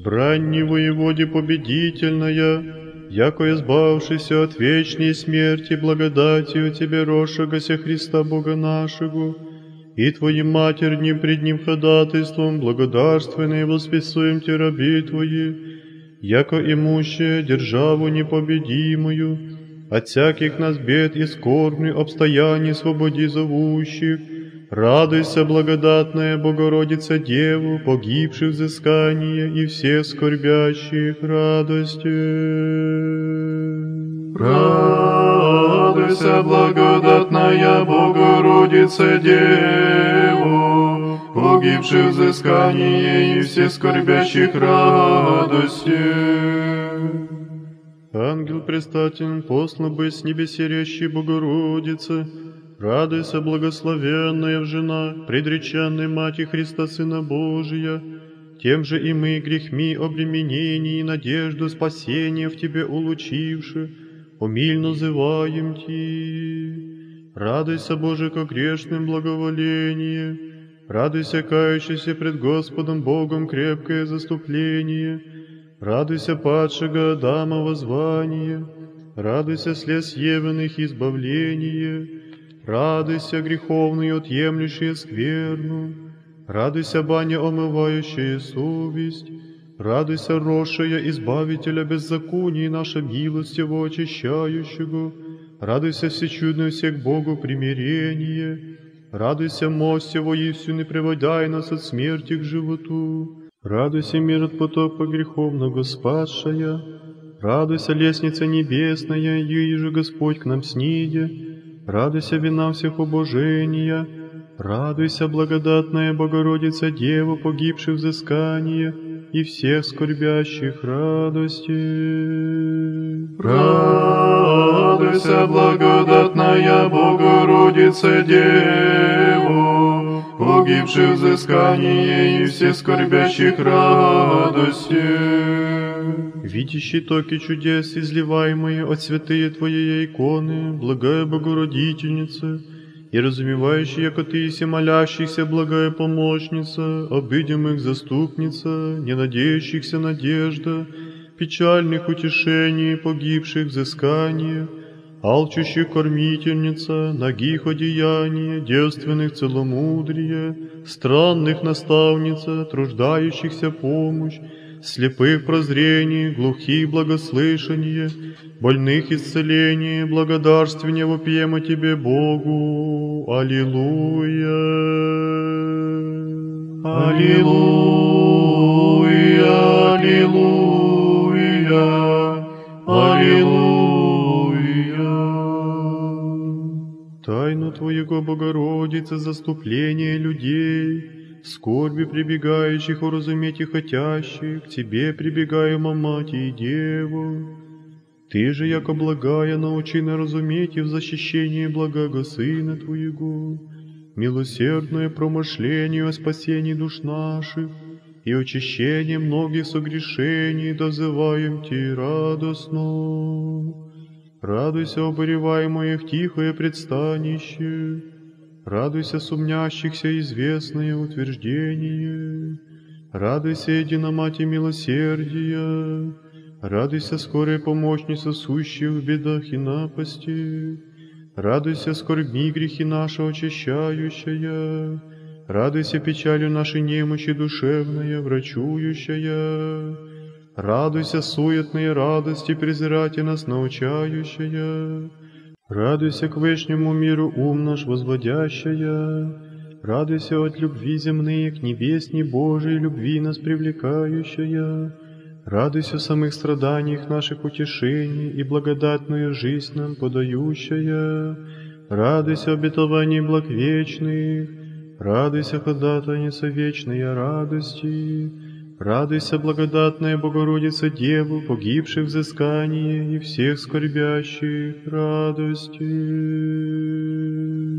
Сбранни воеводе победительная, яко избавшийся от вечной смерти благодатью Тебе, рошегося Христа Бога нашего, и Твоим матерним пред Ним ходатайством благодарственной восписуем Те раби Твои, яко имущие державу непобедимую, от всяких нас бед и скорбных обстояний свободи зовущих, Радуйся, благодатная Богородица Деву, погибших взыскания и всех скорбящих радостью. Радуйся, благодатная Богородица Деву, погибших взыскания и всех скорбящих радостью. Ангел предстатель, послан быть с небесерящей Богородицы, Радуйся, благословенная в жена, предреченная Мати Христа Сына Божия, тем же и мы грехми обременение и надежду спасения в Тебе улучивши, умильно называем Ти. Радуйся, Боже, как грешным благоволение, радуйся, кающийся пред Господом Богом крепкое заступление, радуйся, падшего Адама воззвание, радуйся, слез съеванных избавление, Радуйся, греховный, отъемлющий скверну, Радуйся, баня, омывающая совесть, Радуйся, росшая избавителя беззаконий наша милостиво очищающего, Радуйся, всечудное всех Богу примирение, Радуйся, мостью воистину не приводяй нас от смерти к животу, Радуйся, мир от потопа греховного спасшая, Радуйся, лестница небесная, еже Господь к нам снидя, Радуйся, вина всех убожения, радуйся, благодатная Богородица Дева, погибших взыскания и всех скорбящих радости. Радуйся, благодатная Богородица Дева, погибших взыскания и всех скорбящих радости. Видящий токи чудес, изливаемые от святые Твоей иконы, благая Богородительница, и разумевающий, яко Ты и молящихся, благая помощница, обидимых заступница, не надеющихся надежда, печальных утешений, погибших взыскания, алчущих кормительница, ногих одеяния, девственных целомудрия, странных наставница, труждающихся помощь, слепых прозрение, глухих благослышание, больных исцеление, благодарствение вопьема Тебе, Богу. Аллилуйя. Аллилуйя, аллилуйя, аллилуйя. Тайну Твоего, Богородицы, заступление людей, скорби прибегающих уразуметь и хотящих, к Тебе прибегаем, Мать и Деву. Ты же, яко благая, научи на разуметь и в защищении благого Сына Твоего, милосердное промышлению о спасении душ наших и очищении многих согрешений дозываем Ти радостно. Радуйся, обореваемое в тихое предстанище, Радуйся, сумнящихся, известное утверждение. Радуйся, единомати милосердия. Радуйся, скорая помощница сущих в бедах и напасти. Радуйся, скорбни грехи наши очищающая. Радуйся, печалью нашей немощи душевная, врачующая. Радуйся, суетные радости, презирайте нас научающая. Радуйся к вышнему миру, ум наш возводящая, Радуйся от любви земные к небесне Божией любви нас привлекающая, Радуйся в самых страданиях наших утешений и благодатную жизнь нам подающая, Радуйся обетований благ вечных, Радуйся, ходатайница вечной радости, Радуйся, благодатная Богородица Деву, погибших взыскание и всех скорбящих радости.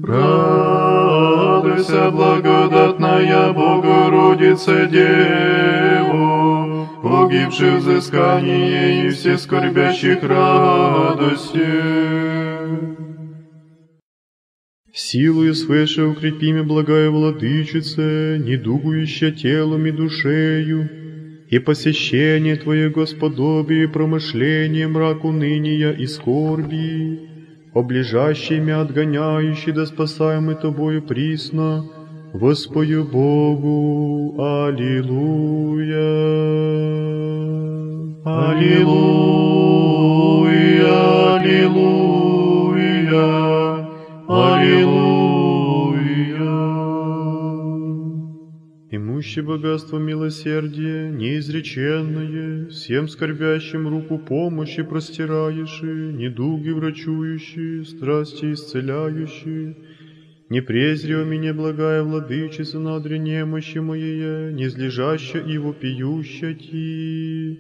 Радуйся, благодатная Богородица Деву, погибших взыскание и всех скорбящих радости. Силою свыше укрепиме благая владычице, недугующая телом и душею, и посещение Твое Господобие промышление мрак уныния и скорби, облежащими отгоняющий да спасаемый Тобою присно, воспою Богу, Аллилуйя. Аллилуйя, Аллилуйя, Аллилуйя. Имущий богатство милосердия, неизреченное, всем скорбящим руку помощи простирающие, недуги врачующие, страсти исцеляющие, не презрел меня, благая владычица, на одре немощи моей, не злежаща и вопиюща ти.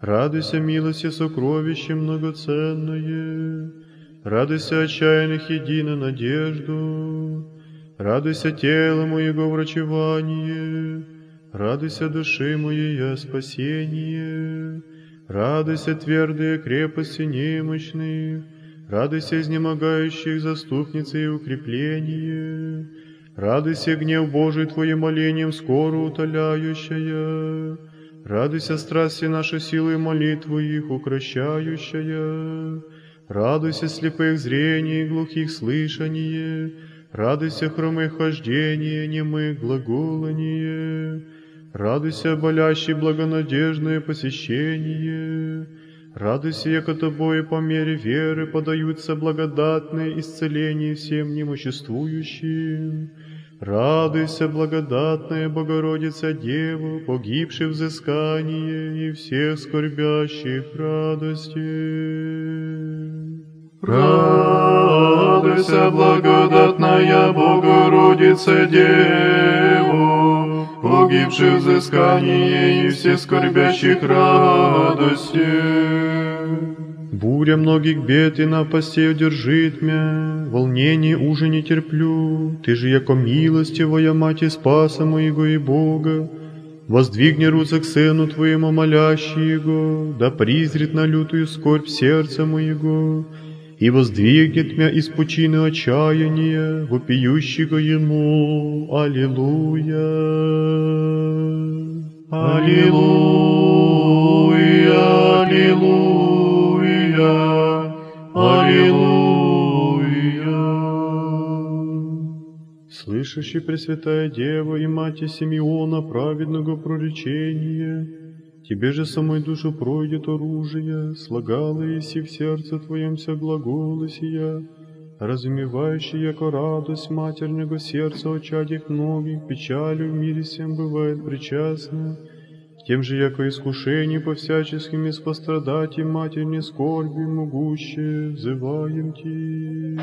Радуйся, милости, сокровище многоценное, радуйся отчаянных едино надежду, радуйся тело моего врачевание, радуйся души моей спасение, радуйся твердые крепости немощных, радуйся изнемогающих заступницы и укрепление, радуйся гнев Божий Твоим молением скоро утоляющая, радуйся страсти нашей силы молитвы их укращающая, радуйся слепых зрение, глухих слышание, радуйся хромых хождение, немых глаголание, радуйся болящий благонадежное посещение, Радуйся, яко тобой по мере веры подаются благодатные исцеления всем немоществующим. Радуйся, благодатная Богородица Дева, погибших взыскание и всех скорбящих радости. Радуйся, благодатная Богородица Дева, погибших взыскание и все скорбящих радости. Буря многих бед и напастей удержит мя, волнение уже не терплю. Ты же, яко милостивая мать и спаса моего и Бога, воздвигни руца к сыну Твоему молящий Его, да призрит на лютую скорбь сердца моего, и воздвигнет мя из пучины отчаяния, вопиющего Ему. Аллилуйя. Аллилуйя, Аллилуйя, Аллилуйя. Слышащий Пресвятая Дева и Мать Симеона праведного проречения, Тебе же самой душу пройдет оружие, слагала еси в сердце Твоем вся глаголы сия, разумевающий, яко радость матернего сердца очадих многих, печалью в мире всем бывает причастна, тем же, яко искушение по всяческим из пострадать и матерне скорби могуще, взываем Ти.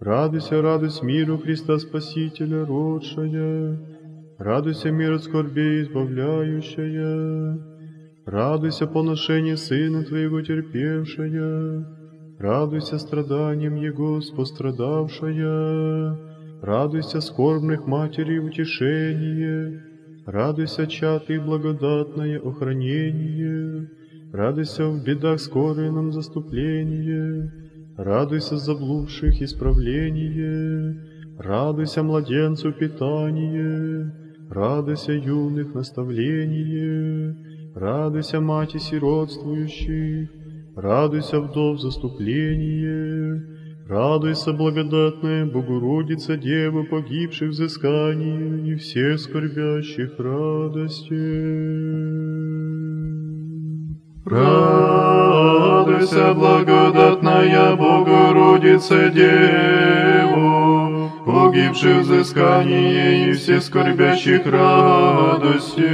Радуйся, радость миру Христа Спасителя, родшая, радуйся мир от скорбей избавляющая, радуйся поношение Сына Твоего терпевшая, радуйся страданием Его спострадавшая, радуйся скорбных матерей утешение, радуйся чатый благодатное охранение, радуйся в бедах скорое нам заступление, радуйся заблудших исправление, радуйся младенцу питание, радуйся юных наставление, радуйся мати сиротствующих, радуйся вдов заступление, радуйся благодатная Богородица Дева погибших взыскание и всех скорбящих радости. Радуйся, благодатная Богородица Дева, погибших взыскание и все скорбящих радости.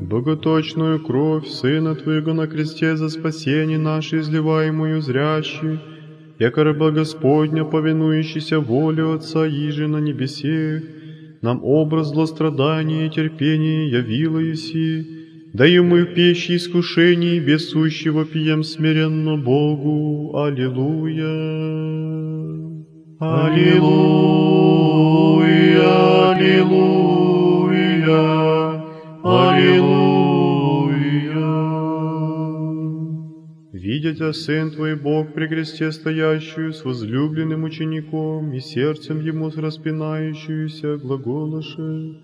Боготочную кровь Сына Твоего на кресте за спасение наше изливаемую зрящий, яко раба Господня, повинующийся воле Отца Иже на небесе, нам образ злострадания и терпения явила еси, даю мы в пищи искушений, без сущего пьем смиренно Богу. Аллилуйя. Аллилуйя, Аллилуйя, Аллилуйя. Видя Сын Твой Бог, при кресте стоящую с возлюбленным учеником и сердцем Ему с распинающуюся глаголаше,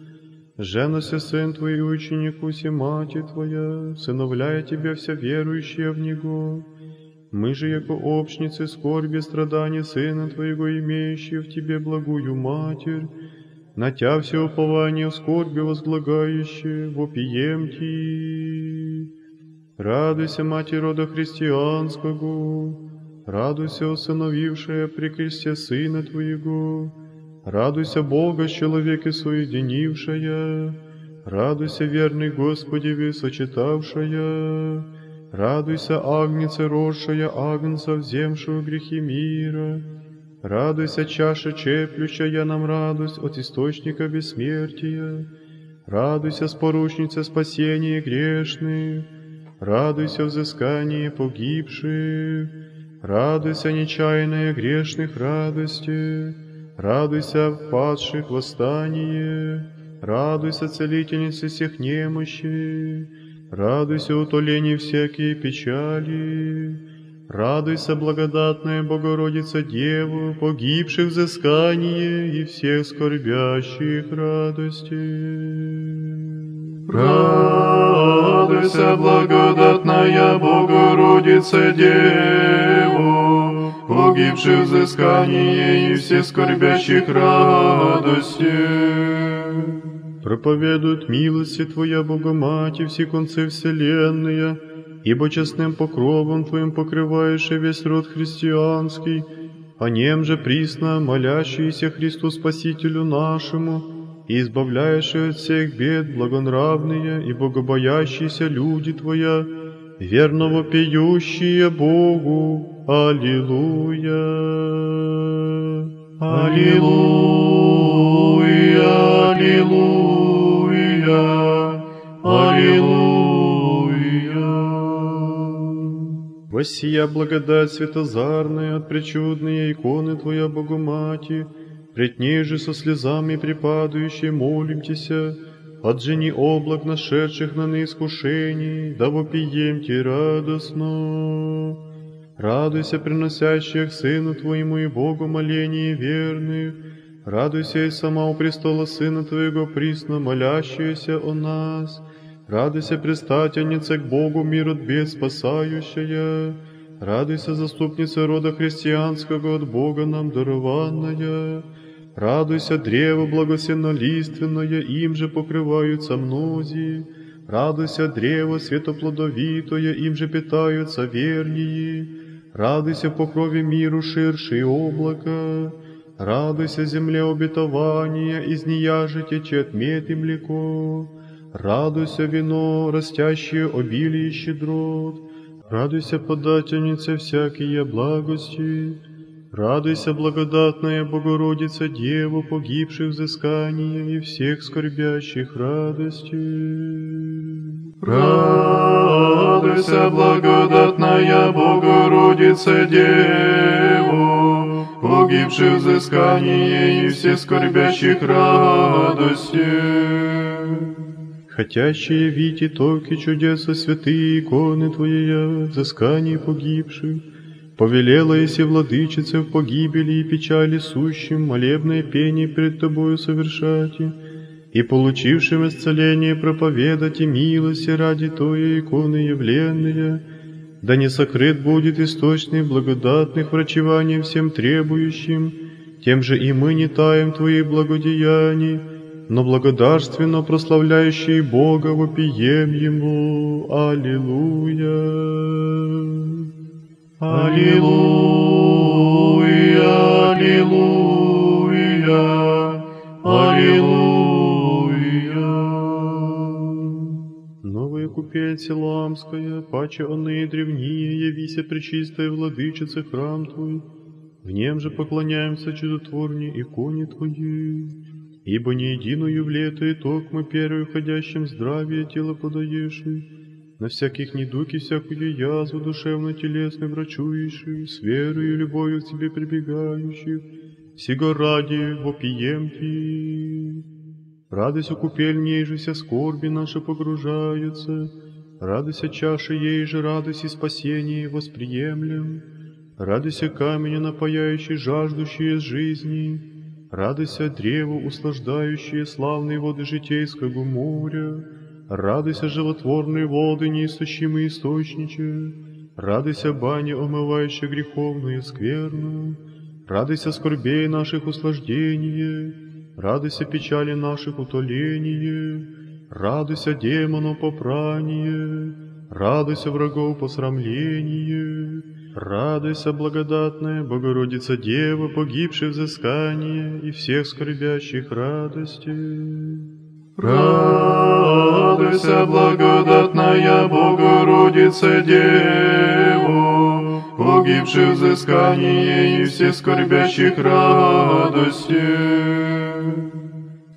Женося сын твой и ученикуся мати твоя, сыновляя тебя вся верующая в Него. Мы же, яко общницы скорби страдания Сына Твоего, имеющие в Тебе благую Матерь, на все упование скорби возглагающее, вопием Ти. Радуйся, Мати рода христианского, радуйся, усыновившая при кресте Сына Твоего, радуйся, Бога с человеке соединившая, радуйся, верный Господи, сочетавшая, Радуйся, Агнеце, росшая Агнца, вземшую грехи мира. Радуйся, чаша чеплющая нам радость от источника бессмертия. Радуйся, споручница спасения грешных. Радуйся, взыскание погибших. Радуйся, нечаянная грешных радости. Радуйся, падших восстание. Радуйся, целительница всех немощей. Радуйся, утолений всякие печали, Радуйся, благодатная Богородица Деву, Погибших взыскание и всех скорбящих радости. Радуйся, благодатная Богородица Деву, Погибших взыскание и всех скорбящих радости проповедуют милости Твоя, Богомати, все концы вселенные, ибо честным покровом Твоим покрываешь и весь род христианский, о нем же присно молящийся Христу Спасителю нашему, и избавляешь от всех бед благонравные и богобоящиеся люди Твоя, верного пьющие Богу. Аллилуйя! Аллилуйя! Аллилуйя! Аллилуйя! Восия благодать светозарная от причудной иконы Твоя Богомати, пред ней же со слезами припадающей молимтеся, от жени облак нашедших на неискушений, да вопиемте радостно. Радуйся, приносящих Сыну Твоему и Богу моление верных, Радуйся и сама у престола Сына Твоего присно молящаяся о нас. Радуйся, предстательница к Богу мир от бед спасающая. Радуйся, заступница рода христианского от Бога нам дарованная. Радуйся, древо благосеннолиственное, им же покрываются мнози. Радуйся, древо светоплодовитое, им же питаются вернии. Радуйся, в покрове миру ширшие облака. Радуйся, земле обетования, из нея же течет мед и млеко. Радуйся, вино, растящее обилие щедрот. Радуйся, подательница всякие благости. Радуйся, благодатная Богородица, Деву погибших взыскания и всех скорбящих радости. Радуйся, благодатная Богородица, Деву, погибших взыскание и всех скорбящих радости. Хотящие видеть токи чудеса святые иконы Твоя, взыскание погибших, Повелела, если владычице в погибели и печали сущим, молебное пение пред Тобою совершать, и получившим исцеление проповедать и милости ради Твоей иконы явленные, да не сокрыт будет источный благодатных врачеваний всем требующим, тем же и мы не таем Твоих благодеяний, но благодарственно прославляющие Бога вопием Ему. Аллилуйя! Аллилуйя, аллилуйя, аллилуйя. Новая купельце ламская, паче оные древние, явися пречистая владычица храм Твой, в нем же поклоняемся чудотворне иконе Твоей, ибо не единую в лето и ток мы первый входящим здравие тело подаешь, на всяких недуг и всякую язву душевно-телесной врачующих, с верою и любовью к Тебе прибегающих, сего ради вопием Ти. Радость укупельней же вся скорби наша погружается, радость чаши ей же радость и спасение восприемлем, радость камень напаяющий жаждущие из жизни, Радуйся, древо, услаждающее славные воды житейского моря, Радуйся, животворные воды, неистощимые источничи, Радуйся, баня, омывающая греховную скверну, Радуйся, скорбей наших услаждение, Радуйся, печали наших утоление, Радуйся, демонов попрание, Радуйся, врагов посрамление, Радуйся, благодатная Богородица Дева, погибших взыскание и всех скорбящих радости. Радуйся, благодатная Богородица Дева, погибших взыскание и всех скорбящих радости.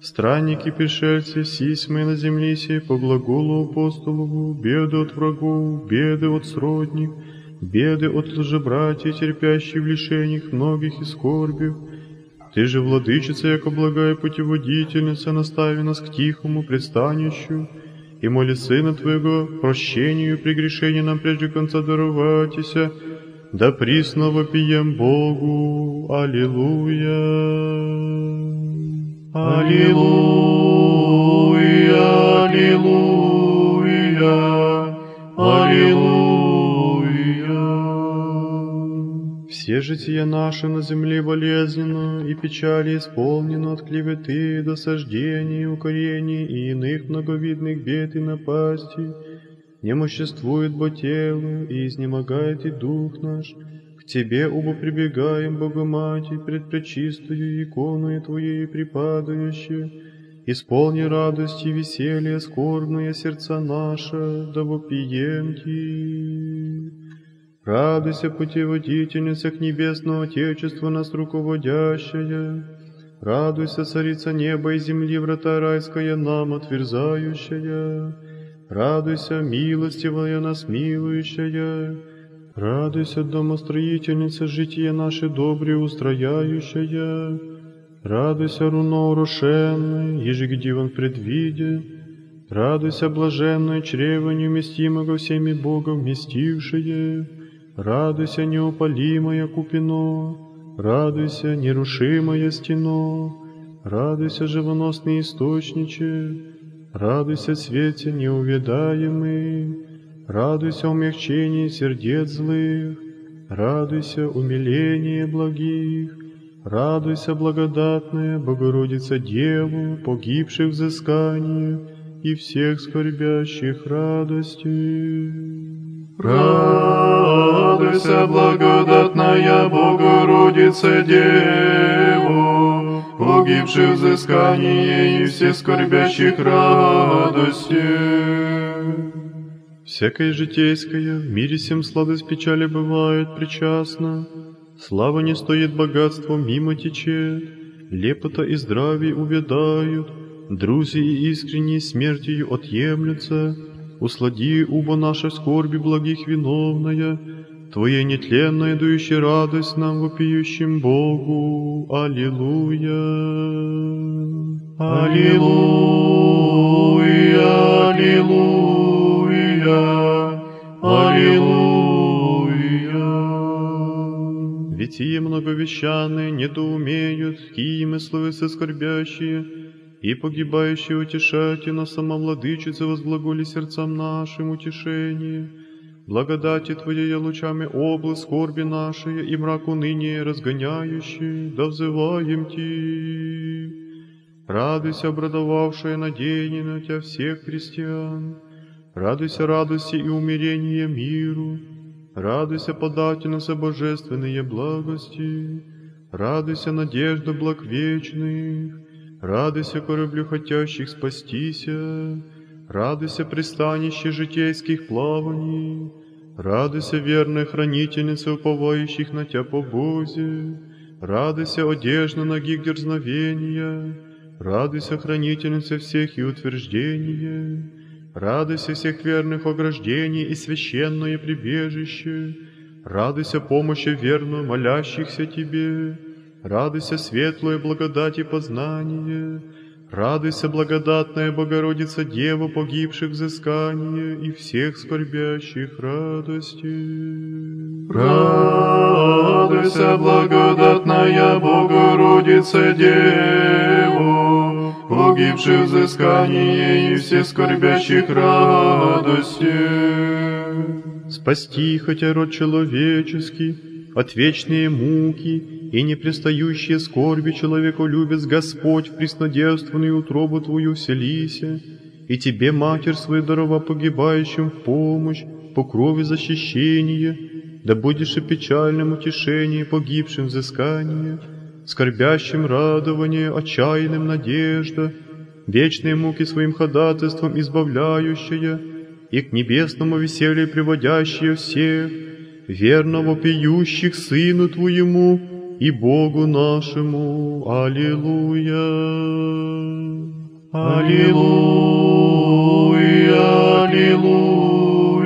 Странники, пришельцы, сисьмы на земле сей по глаголу апостолову, беды от врагов, беды от сродник, беды от лжебратьев, терпящих в лишениях многих и скорбях. Ты же, владычица, яко благая путеводительница, настави нас к тихому предстанищу, и моли Сына Твоего прощению прегрешения нам прежде конца дароватися, да присно вопием Богу. Аллилуйя. Аллилуйя, аллилуйя, аллилуйя. Все жития наши на земле болезненно и печали исполнено от клеветы, досаждений, укорений и иных многовидных бед и напастей. Немоществует бо тело, и изнемогает и дух наш. К Тебе, убо прибегаем, Богоматерь, пред пречистую иконою Твоей припадающие. Исполни радости и веселье скорбные сердца наши, да вопием Ти. Радуйся, путеводительница к небесному Отечеству нас руководящая. Радуйся, царица неба и земли, врата райская нам отверзающая. Радуйся, милостивая нас милующая. Радуйся, домостроительница, житие наше добре устрояющая. Радуйся, руно урушенное, еже где он предвиде. Радуйся, блаженное чрево неуместимого всеми Бога вместившее. Радуйся, неупалимое купино. Радуйся, нерушимое стено. Радуйся, живоносный источниче. Радуйся, свете неувядаемый. Радуйся, умягчение сердец злых. Радуйся, умиление благих. Радуйся, благодатная Богородица Деву, погибших взыскание и всех скорбящих радости. Радуйся, благодатная Богородица Деву, погибших взыскание и всех скорбящих радости. Всякое житейское в мире всем сладость печали бывает причастна. Слава не стоит богатства, мимо течет, лепота и здравие увядают, друзья и искренней смертью отъемлются. Услади, уба нашей скорби благих виновная, Твоей нетленной дующей радость нам вопиющим Богу. Аллилуйя. Аллилуйя, аллилуйя, аллилуйя. Ведь и многовещаны недоумеют, какие мыслы скорбящие, и погибающие утешайте на самовладычице возглаголи сердцам нашим утешение. Благодати Твоей лучами область скорби нашей и мрак уныния разгоняющий, да взываем Ти. Радуйся, обрадовавшая надеяние на Тебя всех христиан. Радуйся радости и умирения миру. Радуйся, подательница божественные благости. Радуйся, надежда благ вечных. Радуйся, кораблю хотящих спастися. Радуйся, пристанище житейских плаваний. Радуйся, верная хранительница уповающих на Тебя по Бозе. Радуйся, одежда ноги дерзновения. Радуйся, хранительница всех и утверждения. Радуйся всех верных ограждений и священное прибежище. Радуйся помощи верно молящихся Тебе. Радуйся светлое благодати познание. Радуйся, благодатная Богородица Дева погибших взыскания и всех скорбящих радости. Радуйся, благодатная Богородица Дева, погибших взыскание и все скорбящих радости. Спасти, хотя род человеческий, от вечные муки и непрестающие скорби человеку любец Господь в преснодевственную утробу Твою вселися, и Тебе, Матерь свою дарова погибающим в помощь, по крови защищение, да будешь и печальным утешение погибшим взыскание, скорбящим радование, отчаянным надежда, вечные муки своим ходатайством избавляющая, и к небесному веселью приводящая всех, верно вопиющих Сыну Твоему и Богу нашему. Аллилуйя! Аллилуйя, аллилуйя,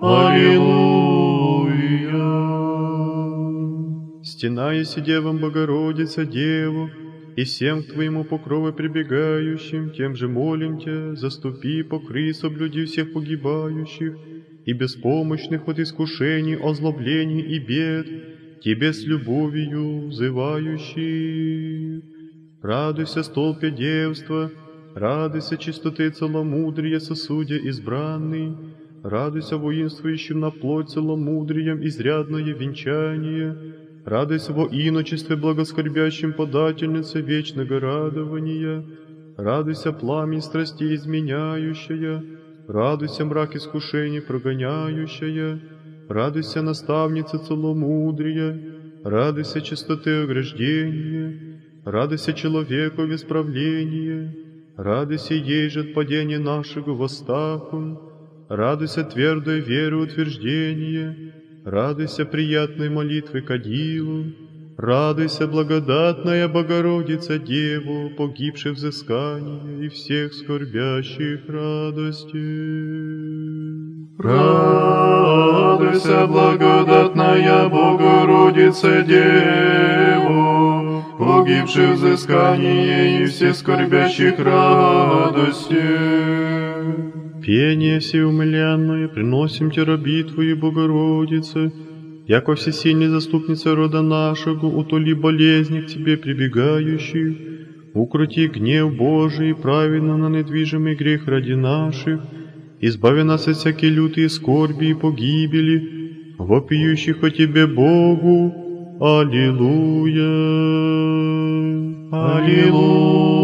аллилуйя. Стенаяся Девам Богородица Деву, и всем к Твоему покрову прибегающим, тем же молим Тебя, заступи, покрый, соблюди всех погибающих и беспомощных от искушений, озлоблений и бед, Тебе с любовью взывающих. Радуйся, столпе девства, радуйся, чистоты целомудрия, сосудя избранный, радуйся, воинствующим на плоть целомудрием изрядное венчание, радуйся во иночестве благоскорбящим подательнице вечного радования, радуйся, пламень страстей изменяющая, радуйся, мрак искушений прогоняющая, радуйся, наставница целомудрия, радуйся, чистоты ограждения, радуйся человеку в исправлении, радуйся ей же от падения нашего восстаху, радуйся твердой веры утверждение, радуйся приятной молитвы кадилу, радуйся благодатная Богородица Деву, погибших взыскания и всех скорбящих радости. Радуйся, благодатная Богородица Дева, погибших взыскание и все скорбящих радости. Пение всеумыленное приносим Тебе, раби Твои, Богородице, яко всесильной заступница рода нашего, утоли болезни к Тебе прибегающих, укроти гнев Божий, праведно на недвижимый грех ради наших, избави нас от всякой лютой скорби и погибели, вопиющих о Тебе Богу. Аллилуйя! Аллилуйя,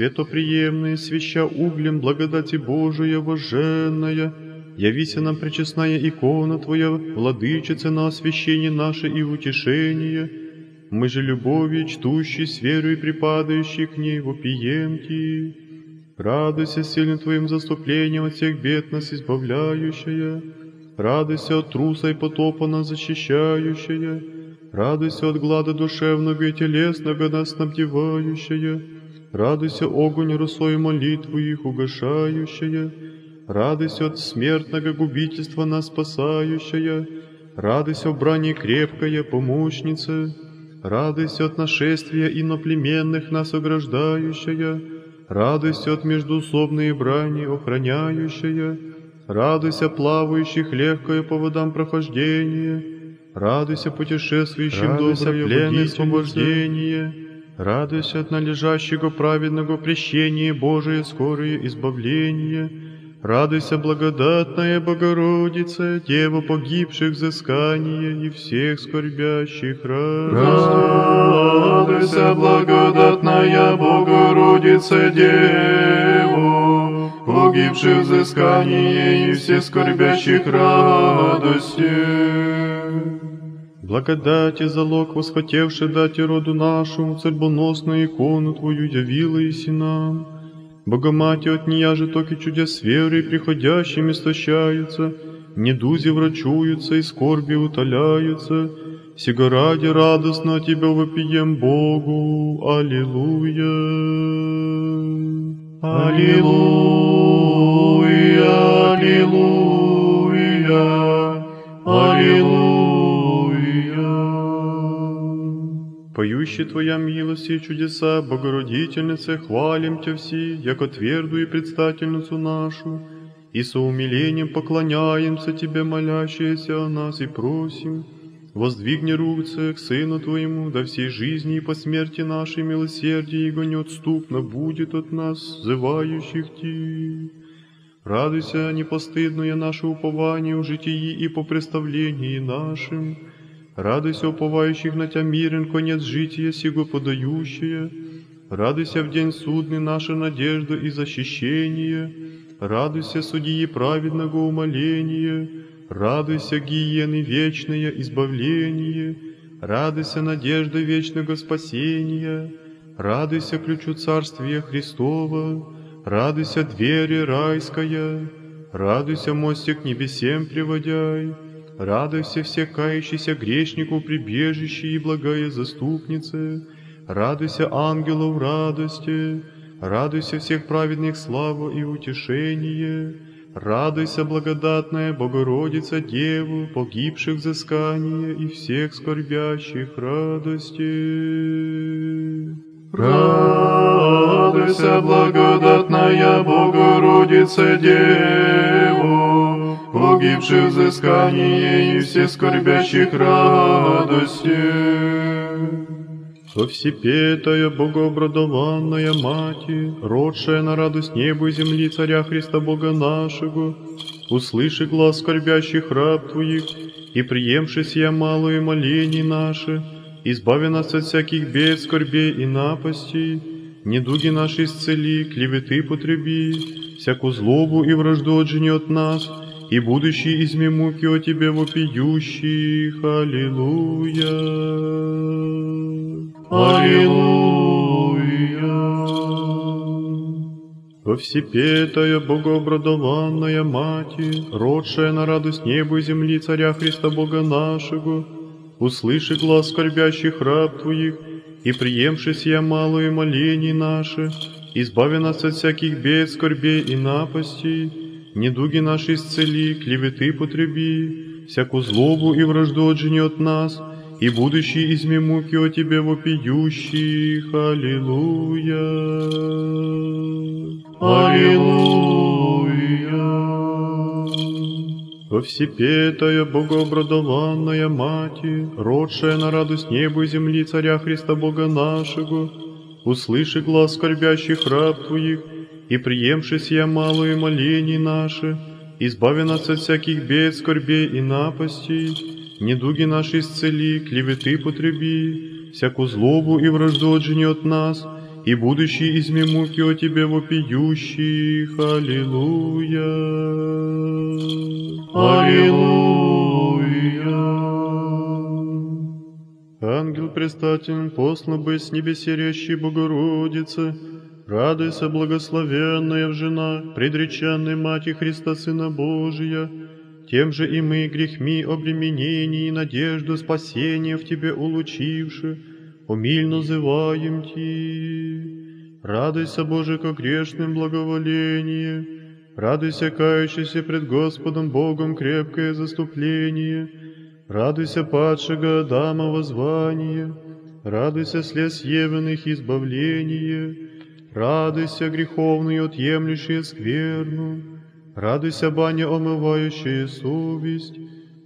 Светоприемные, свеща углем благодати Божия воженная, явися нам пречестная икона Твоя, владычица на освящение наше и утешение, мы же любовью, чтущей с верой припадающей к ней вопием Ти. Радуйся сильным Твоим заступлением от всех бед нас избавляющая, радуйся от труса и потопа нас защищающая, радуйся от глада душевного и телесного нас снабдевающая, радуйся огонь росой молитву их угошающая, радуйся от смертного губительства нас спасающая, радуйся в брани крепкая помощница, радуйся от нашествия иноплеменных нас ограждающая, радуйся от междуусобной брани охраняющая, радуйся плавающих легкое по водам прохождение, радуйся путешествующим Радуйся, доброе пленница освобождение, радуйся от належащего праведного прещения Божие скорое избавление, радуйся, благодатная Богородица, Дева погибших взыскания и всех скорбящих радость. Радуйся, благодатная Богородица Дева, погибших взыскание и все скорбящих радости. Благодати залог, восхотевши дать роду нашему, цербоносную икону Твою явила и нам. Богомати от нея же токи чудес веры приходящим истощаются, недузи врачуются и скорби утоляются. Сего ради радостно Тебя вопием Богу. Аллилуйя. Аллилуйя, аллилуйя, аллилуйя. Поющий Твоя милость и чудеса, Богородительнице, хвалим Тя все, яко твердую предстательницу нашу, и со умилением поклоняемся Тебе, молящиеся о нас, и просим, воздвигни руцы к Сыну Твоему, до всей жизни и по смерти нашей милосердие Его неотступно будет от нас, взывающих Ти. Радуйся, непостыдное наше упование в житии и по представлении нашим, Радуйся, уповающих на Тя мирен конец жития сего подающее, Радуйся в день судный наша надежда и защищение, Радуйся, судьи праведного умоления, Радуйся, гиены вечное избавление, Радуйся, надежда вечного спасения, Радуйся, ключу Царствия Христова, Радуйся, двери райская, Радуйся, мостик небесем приводяй, Радуйся, все кающийся грешнику прибежище и благая заступница, Радуйся, ангелов радости, Радуйся всех праведных славу и утешение, Радуйся, благодатная Богородица Деву, погибших взыскания и всех скорбящих радости. Радуйся, благодатная Богородица Деву, погибших взыскание и все скорбящих радости. Во всепетая, богообрадованная Мати, родшая на радость небу и земли Царя Христа Бога нашего, услыши глаз скорбящих раб Твоих, и приемши сия малое моление наше, избави нас от всяких бед, скорбей и напастей, недуги наши исцели, клеветы потреби, всякую злобу и вражду отжени от нас, и будущий изми муки о Тебе вопиющих. Аллилуйя. Аллилуйя. Во всепетая, богообрадованная Мати, родшая на радость небу и земли Царя Христа Бога нашего, услыши глаз скорбящих раб Твоих, и приемши сия малое моление наше, избави нас от всяких бед, скорбей и напастей, недуги наши исцели, клеветы потреби, всякую злобу и вражду отжени от нас, и будущий изми муки о Тебе вопиющих. Аллилуйя. Аллилуйя. Во всепетая, богообрадованная Мати, родшая на радость небу и земли Царя Христа Бога нашего, услыши глаз скорбящих раб Твоих, и приемши сия малое моление наше, избави нас от всяких бед, скорбей и напастей, недуги наши исцели, клеветы потреби, всякую злобу и вражду отжени от нас, и будущий изми муки о Тебе вопиющих. Аллилуйя. Аллилуйя. Ангел предстателен, послан быть с небесерящей Богородицы, радуйся, благословенная в жена, предреченной Мати Христа Сына Божия, тем же и мы грехми обременений и надежду спасения в Тебе улучивши, умильно называем Ти. Радуйся, Боже, ко грешным благоволение, радуйся, кающийся пред Господом Богом крепкое заступление, радуйся, падшего Адама воззвание, радуйся, слез Евиных избавление, радуйся, греховный отъемлющий скверну, радуйся, баня омывающая совесть,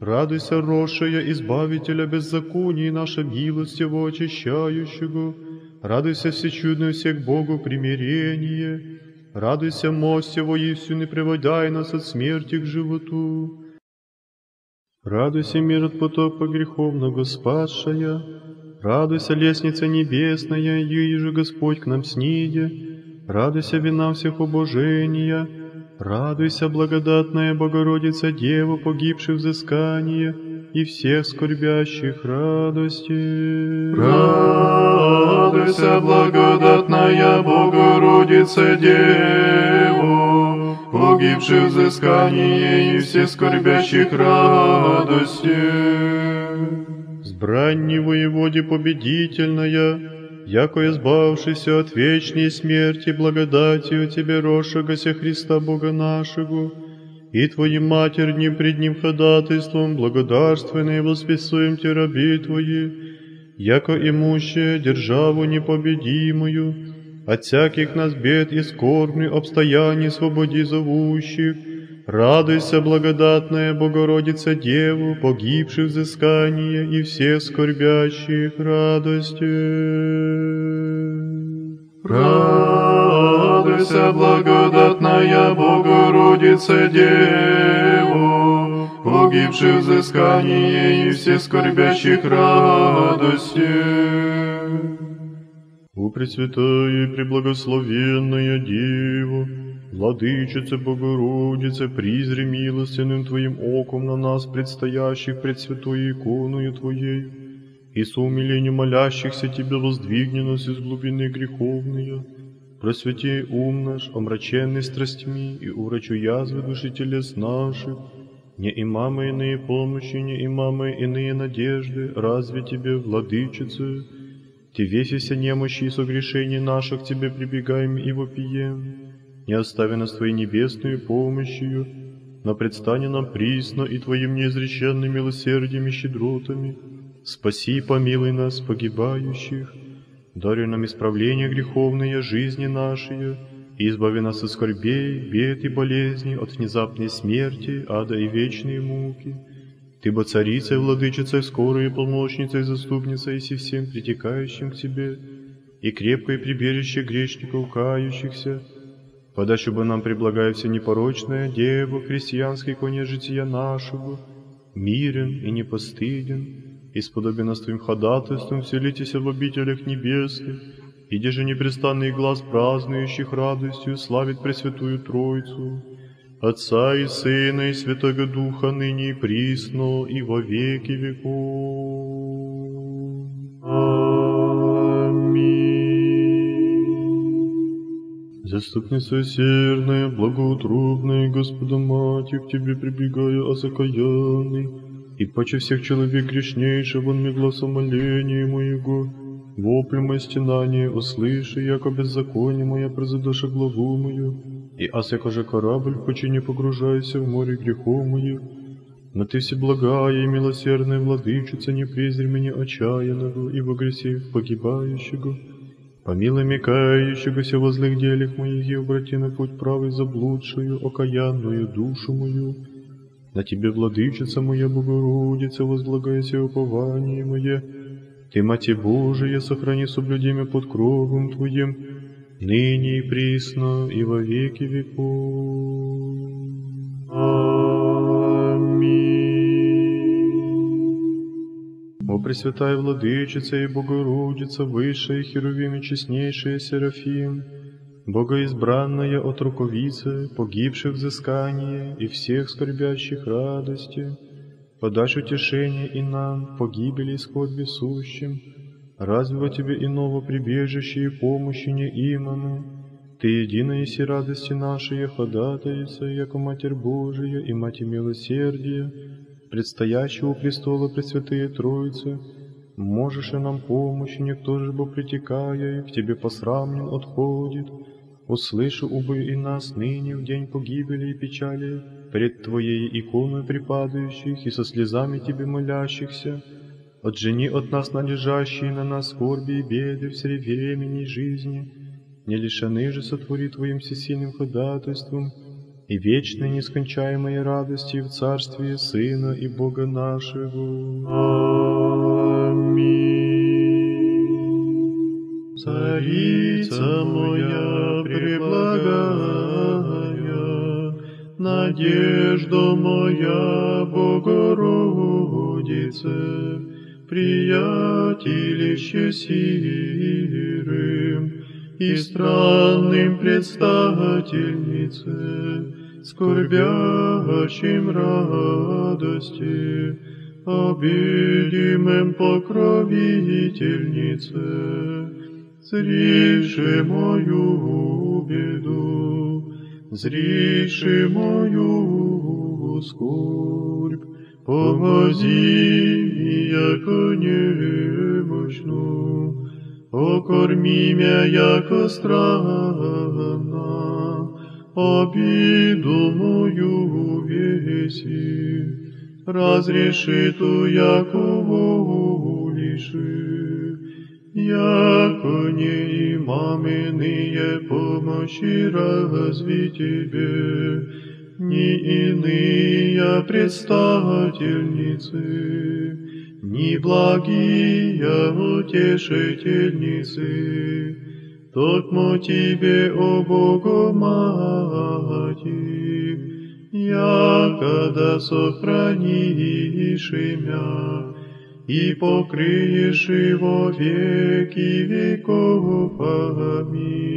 радуйся, росшая избавителя беззаконий наша милостиво очищающего, радуйся, всечудный всех Богу примирение, радуйся, мость его Иису, не приводяй нас от смерти к животу. Радуйся, мир от потопа греховного спасшая, радуйся, лестница небесная, еже Господь к нам сниде, радуйся, вина всех убожения, радуйся, благодатная Богородица Дева, погибших взыскания и всех скорбящих радости. Радуйся, благодатная Богородица Деву, погибших взыскание и все скорбящих радости. Сбранни воеводе победительная, яко избавшийся от вечной смерти благодатью Тебе, рошегося Христа Бога нашего, и Твоим матерним пред Ним ходатайством благодарственные восписуем Те раби Твои, яко имущее державу непобедимую, от всяких нас бед и скорбных обстояний свободи зовущих, Радуйся, благодатная Богородица Деву, погибших взыскания и всех скорбящих радостью. Радуйся, благодатная Богородица Деву, погибших взыскание и всех скорбящих радостью. У Пресвятая и Преблагословенная Дева, Владычица Богородица, призри милостивым Твоим оком на нас, предстоящих пред святой иконою Твоей, и со умилением молящихся Тебе воздвигни нас из глубины греховные. Просвети ум наш, омраченный страстьми, и урачу язвы души телес наших. Не имамы иные помощи, не имамы иные надежды, разве Тебе, Владычица, Ты весися немощи и согрешений наших Тебе прибегаем и вопием не остави нас Твоей небесную помощью, но предстани нам присно и Твоим неизреченным милосердием и щедротами. Спаси и помилуй нас, погибающих, даруй нам исправление греховной жизни нашей, и избави нас от скорбей, бед и болезней, от внезапной смерти, ада и вечной муки. Ты бы царица и владычица, скорая полночница и заступница, и всем притекающим к Тебе, и крепкое прибежище грешников, кающихся, Подачу бы нам предлагая все непорочное, Дева, христианский конец жития нашего, мирен и непостыден, и сподоби нас Твоим ходатайством вселитесь в обителях небесных, иди же непрестанный глаз празднующих радостью славит Пресвятую Троицу, Отца и Сына и Святого Духа, ныне и присно, и во веки веков. Заступница серная, благоутробная, Господа Матерь, к Тебе прибегая, осокаянный, и паче всех человек грешнейшего, он глазом моления моего, воплем и стенание услыши, яко беззаконие моя прозадоша главу мою, и аз яко же корабль, почти не погружайся в море грехов моих, но Ты всеблагая и милосердная владычица, не презри меня отчаянного и вогресив погибающего, Помилуй меня, кающегося во злых делях моих, и обрати на путь правый заблудшую, окаянную душу мою. На Тебе, владычица моя Богородица, возлагайся упование мое. Ты, Мать Божия, сохрани соблюдение под кровом Твоим, ныне и присно, и во веки веков. Пресвятая Владычица и Богородица, Высшая Херувим и Честнейшая Серафим, Богоизбранная от руковицы, погибших взыскание и всех скорбящих радости, подашь утешение и нам, погибели и скорби сущим, разве во Тебе иного прибежища и помощи не имаме? Ты единая и радости нашей, ходатайца, яко Матерь Божия и Мать милосердия, предстоящего престола Пресвятые Троицы, можешь и нам помощь, никто же бы притекая, к Тебе посрамлен отходит, услышу убы и нас ныне в день погибели и печали, пред Твоей иконой припадающих и со слезами Тебе молящихся, отжени от нас належащие на нас скорби и беды в среди времени жизни, не лишены же сотвори Твоим всесильным ходатайством, и вечной нескончаемой радости в Царстве Сына и Бога нашего. Аминь. Царица моя преблагая, Надежда моя Богородице, Приятелище сирым и странным предстательнице, скорбящим радости, обидимым покровительнице, зриши мою беду, зриши мою скорбь, помози, яко немощну, окорми меня, яко странно, обиду мою веси, разреши ту, яко волиши. не и маминые помощи разве тебе, ни иные предстательницы, ни благие утешительницы, Тотмо Тебе, о Богу Мати, якода сохранишь имя, и покрыешь его веки веков. Аминь.